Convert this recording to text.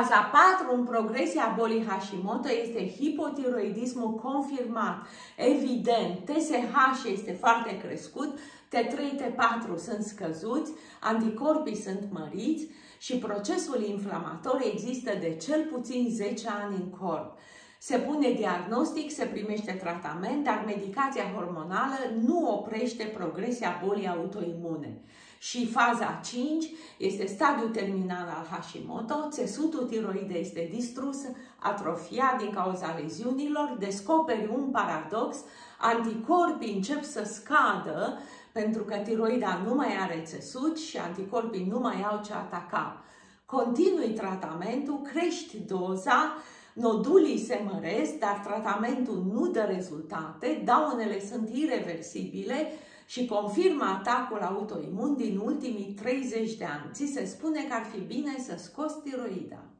Faza 4 în progresia bolii Hashimoto este hipotiroidismul confirmat. Evident, TSH este foarte crescut, T3, T4 sunt scăzuți, anticorpii sunt măriți și procesul inflamator există de cel puțin 10 ani în corp. Se pune diagnostic, se primește tratament, dar medicația hormonală nu oprește progresia bolii autoimune. Și faza 5 este stadiul terminal al Hashimoto, țesutul tiroide este distrus, atrofiat din cauza leziunilor, descoperi un paradox, anticorpii încep să scadă pentru că tiroida nu mai are țesut și anticorpii nu mai au ce ataca. Continui tratamentul, crești doza, Nodulii se măresc, dar tratamentul nu dă rezultate, daunele sunt irreversibile și confirmă atacul autoimun din ultimii 30 de ani. Ți se spune că ar fi bine să scoți tiroida.